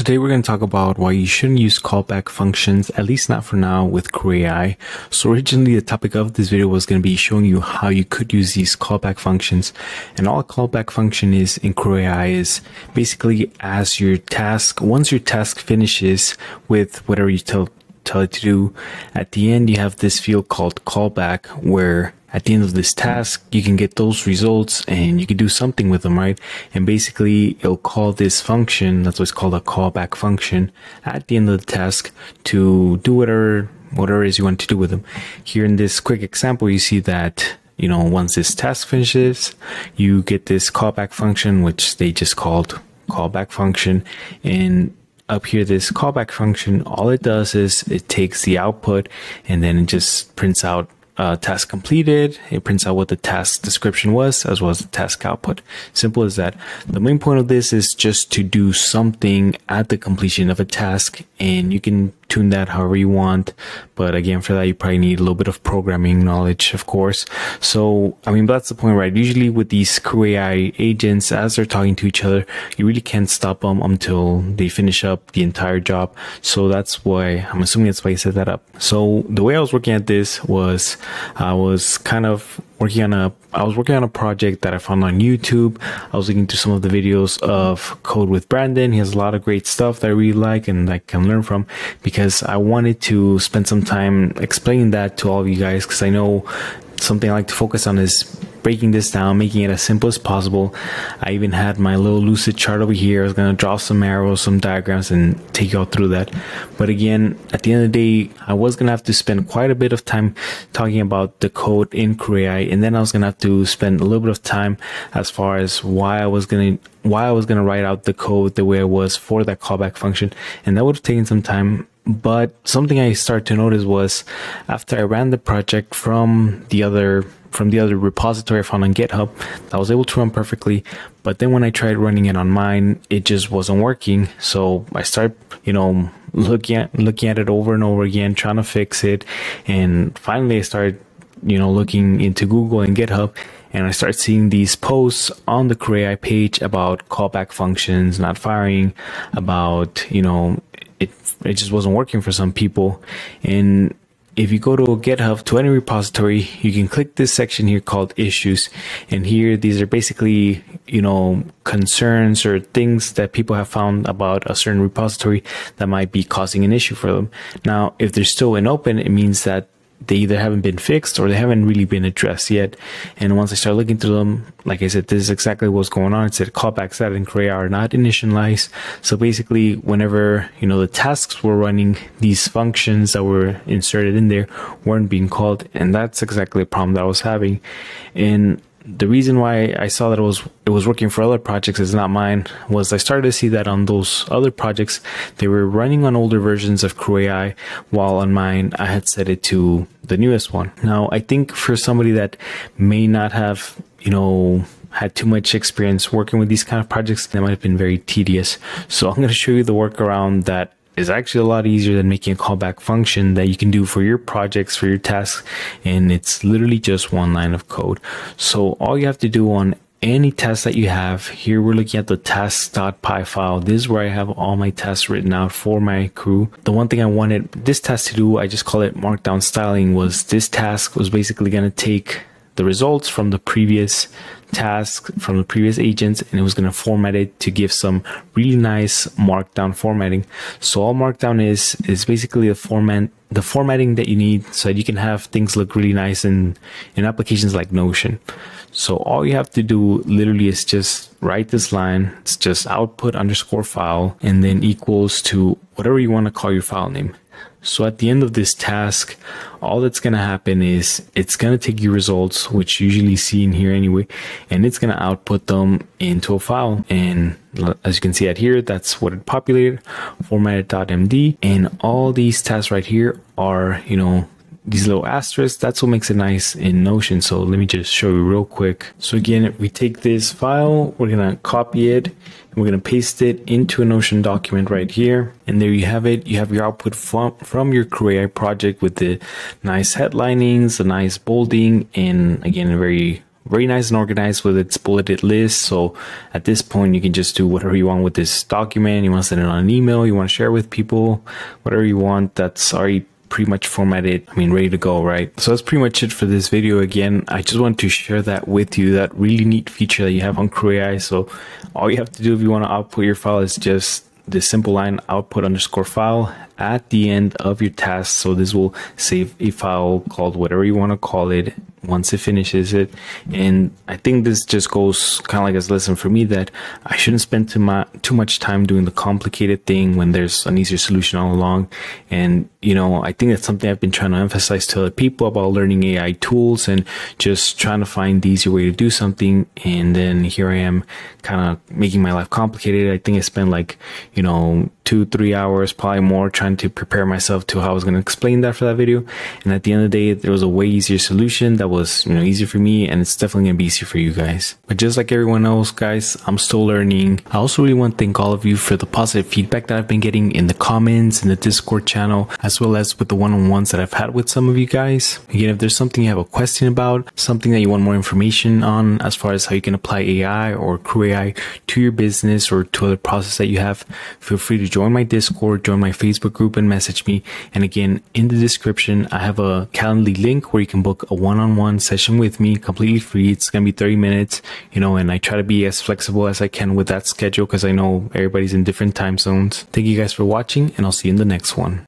Today we're going to talk about why you shouldn't use callback functions, at least not for now with AI. So originally the topic of this video was going to be showing you how you could use these callback functions. And all a callback function is in AI is basically as your task, once your task finishes with whatever you tell, tell it to do, at the end you have this field called callback where at the end of this task, you can get those results and you can do something with them, right? And basically it'll call this function, that's what's called a callback function at the end of the task to do whatever, whatever it is you want to do with them. Here in this quick example, you see that you know, once this task finishes, you get this callback function, which they just called callback function. And up here, this callback function, all it does is it takes the output and then it just prints out uh, task completed. It prints out what the task description was as well as the task output. Simple as that. The main point of this is just to do something at the completion of a task and you can tune that however you want. But again, for that, you probably need a little bit of programming knowledge, of course. So, I mean, that's the point, right? Usually with these CrewAI agents, as they're talking to each other, you really can't stop them until they finish up the entire job. So that's why I'm assuming that's why you set that up. So the way I was working at this was I was kind of working on a I was working on a project that I found on YouTube. I was looking through some of the videos of Code with Brandon. He has a lot of great stuff that I really like and I can learn from because I wanted to spend some time explaining that to all of you guys because I know something I like to focus on is breaking this down, making it as simple as possible. I even had my little Lucidchart over here. I was to draw some arrows, some diagrams and take you all through that. But again, at the end of the day, I was to have to spend quite a bit of time talking about the code in CrewAI. And then I was to have to spend a little bit of time as far as why I was to, why I was to write out the code the way I was for that callback function. And that would have taken some time but something I started to notice was after I ran the project from the other from the other repository I found on GitHub, I was able to run perfectly. But then when I tried running it on mine, it just wasn't working. So I started, you know, looking at looking at it over and over again, trying to fix it. And finally I started, you know, looking into Google and GitHub and I started seeing these posts on the CrewAI page about callback functions not firing, about, you know, it it just wasn't working for some people. And if you go to GitHub to any repository, you can click this section here called issues. And here, these are basically, you know, concerns or things that people have found about a certain repository that might be causing an issue for them. Now, if they're still in open, it means that they either haven't been fixed or they haven't really been addressed yet. And once I start looking through them, like I said, this is exactly what's going on. It said callbacks that in CrewAI are not initialized. So basically, whenever, you know, the tasks were running, these functions that were inserted in there weren't being called. And that's exactly the problem that I was having. And the reason why I saw that it was it was working for other projects is not mine was I started to see that on those other projects they were running on older versions of CrewAI while on mine I had set it to the newest one. Now I think for somebody that may not have you know had too much experience working with these kind of projects, that might have been very tedious. So I'm going to show you the workaround that is actually a lot easier than making a callback function that you can do for your projects, for your tasks. And it's literally just one line of code. So all you have to do on any test that you have here we're looking at the tasks.py file this is where i have all my tests written out for my crew the one thing i wanted this test to do i just call it markdown styling was this task was basically going to take the results from the previous task from the previous agents and it was going to format it to give some really nice markdown formatting. So all markdown is is basically the format the formatting that you need so that you can have things look really nice in in applications like notion. So all you have to do literally is just write this line it's just output underscore file and then equals to whatever you want to call your file name so at the end of this task, all that's going to happen is it's going to take your results, which you usually see in here anyway, and it's going to output them into a file. And as you can see out here, that's what it populated, formatted.md. And all these tasks right here are, you know, these little asterisks that's what makes it nice in notion so let me just show you real quick so again we take this file we're gonna copy it and we're gonna paste it into a notion document right here and there you have it you have your output from from your CrewAI project with the nice headlinings the nice bolding and again very very nice and organized with its bulleted list. So at this point, you can just do whatever you want with this document. You want to send it on an email, you want to share with people, whatever you want. That's already pretty much formatted, I mean, ready to go, right? So that's pretty much it for this video. Again, I just wanted to share that with you, that really neat feature that you have on Crew. So all you have to do if you want to output your file is just the simple line output underscore file at the end of your task. So this will save a file called whatever you want to call it once it finishes it. And I think this just goes kind of like as a lesson for me that I shouldn't spend too, much too much time doing the complicated thing when there's an easier solution all along. And, you know, I think that's something I've been trying to emphasize to other people about learning AI tools and just trying to find the easier way to do something. And then here I am kind of making my life complicated. I think I spent like, you know, two, three hours, probably more trying to prepare myself to how I was going to explain that for that video. And at the end of the day, there was a way easier solution that was, you know, easier for me and it's definitely going to be easier for you guys. But just like everyone else, guys, I'm still learning. I also really want to thank all of you for the positive feedback that I've been getting in the comments, in the Discord channel, as well as with the one-on-ones that I've had with some of you guys. Again, if there's something you have a question about, something that you want more information on as far as how you can apply AI or CrewAI to your business or to other process that you have, feel free to join join my Discord, join my Facebook group, and message me. And again, in the description, I have a Calendly link where you can book a one-on-one session with me completely free. It's going to be 30 minutes, you know, and I try to be as flexible as I can with that schedule because I know everybody's in different time zones. Thank you guys for watching and I'll see you in the next one.